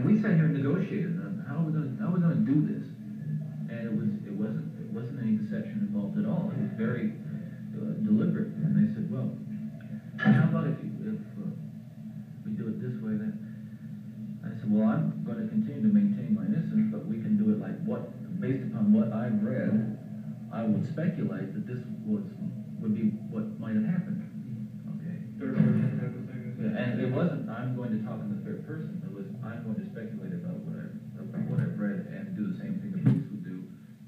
And we sat here and negotiated on how we gonna, how we gonna do this. And it was, it wasn't, it wasn't any deception involved at all. It was very uh, deliberate. And they said, well, how about if you, if uh, we do it this way then? I said, well, I'm gonna continue to maintain my innocence, but we can do it like what, based upon what I've read, I would speculate that this was, would be I'm going to speculate about what I, about what I've read and do the same thing the police would do,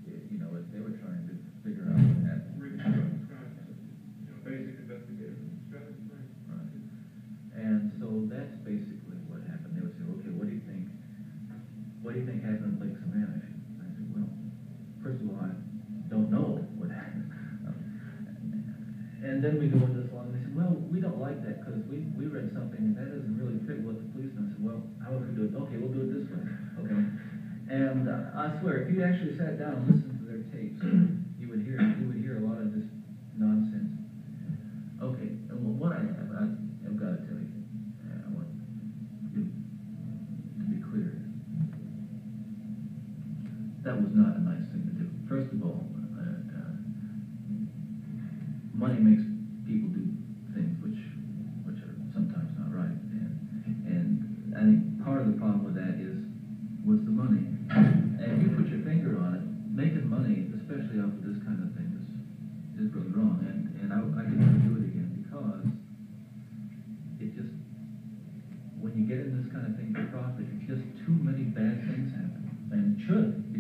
eh, you know, if they were trying to figure out what happened. You know, basic investigative strategy, right? And so that's basically what happened. They would say, okay, what do you think, what do you think happened in Lake Sammamish? I said, well, first of all, I don't know what happened. And then we go into said, well, we don't like that, because we, we read something, and that doesn't really fit what the police know. I said, well, how would we do it? Okay, we'll do it this way, okay? And uh, I swear, if you actually sat down and listened to their tapes, you would hear, you would hear a lot of this nonsense. Okay, and well, what I have, I, I've got to tell you, I want you to be clear. That was not a nice thing to do. First of all, uh, uh, money makes people do things which, which are sometimes not right. And, and I think part of the problem with that is, was the money. And if you put your finger on it, making money, especially off of this kind of thing, is, is really wrong. And, and I, I didn't do it again because it just, when you get in this kind of thing for profit, just too many bad things happen. And should,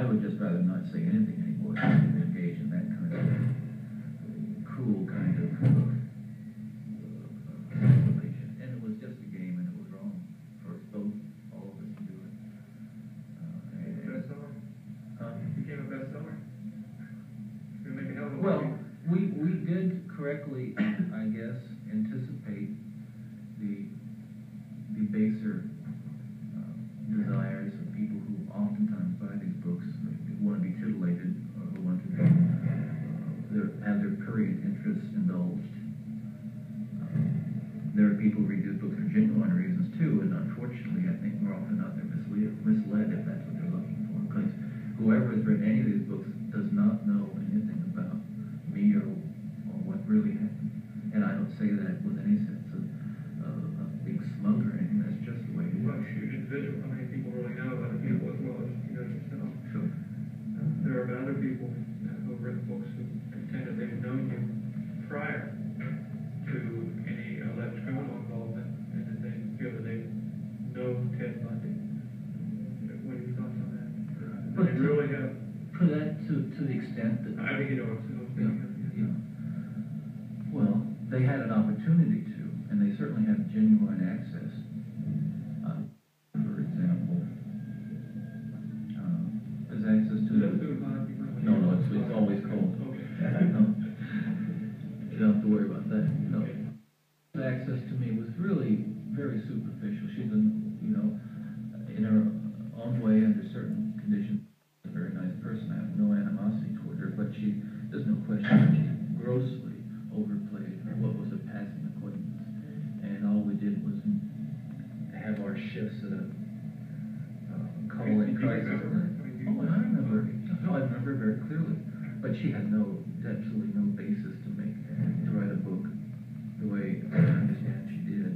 I would just rather not say anything anymore. Than engage in that kind of cruel kind of uh, uh, manipulation. And it was just a game, and it was wrong for both, all of us to do it. Uh, and- Bestseller, Huh? became a bestseller. It's gonna make a hell of a Well, movie. we, we did correctly, I guess, anticipate the, the baser uh, desires of people who oftentimes buy these books, who want to be titillated, or who want to be, uh, their, have prurient interests indulged. Uh, There are people who read these books for genuine reasons too, and unfortunately, I think more often than not, they're misled, misled if that's what they're looking for. Because whoever has written any of these books does not know anything about me or, or what really happened. And I don't say that with any sense of, of, of being smug or anything, that's just the way it Well, works. you're individual, how many people really know other people as well as you know yourself? Sure. Uh, There are other people who have written books who Do they really To that, to, to the extent that. I think you know, Yeah, yeah. Well, they had an opportunity to, and they certainly have genuine clearly. But she had no, absolutely no basis to make, to write a book the way I understand she did,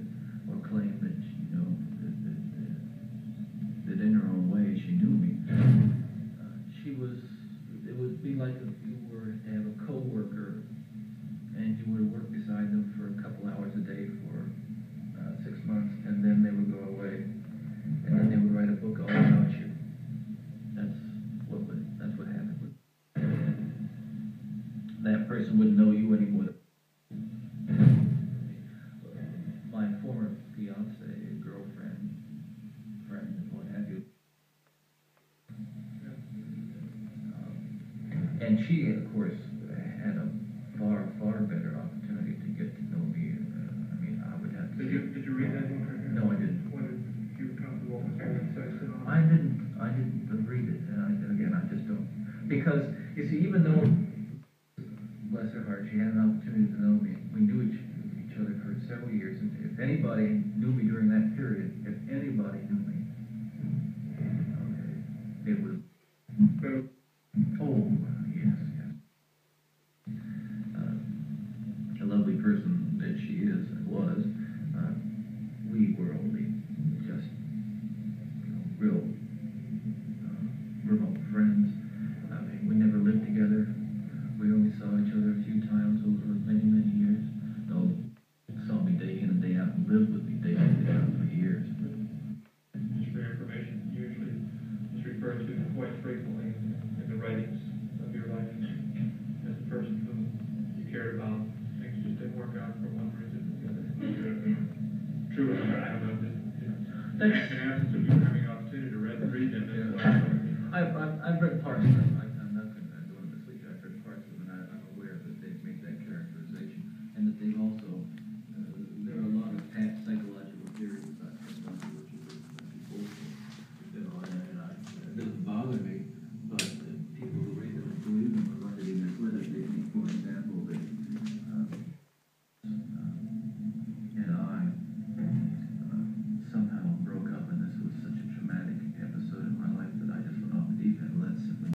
or claim that, she, you know, that, that, that- that in her own way she knew me. Uh, She was, it would be like if you were to have she, of course, had a far, far better opportunity to get to know me. Uh, I mean, I would have to. Did you, did you read that? No, I didn't. Did you I didn't. I didn't read it, and I, again, I just don't. Because you see, even though, bless her heart, she had an opportunity to know me. We knew each, each other for several years, and if anybody knew me during that period, if anybody knew me, quite frequently in the writings of your life as a person whom you cared about. Things just didn't work out for one reason or the other. True or not, I don't know. Thanks.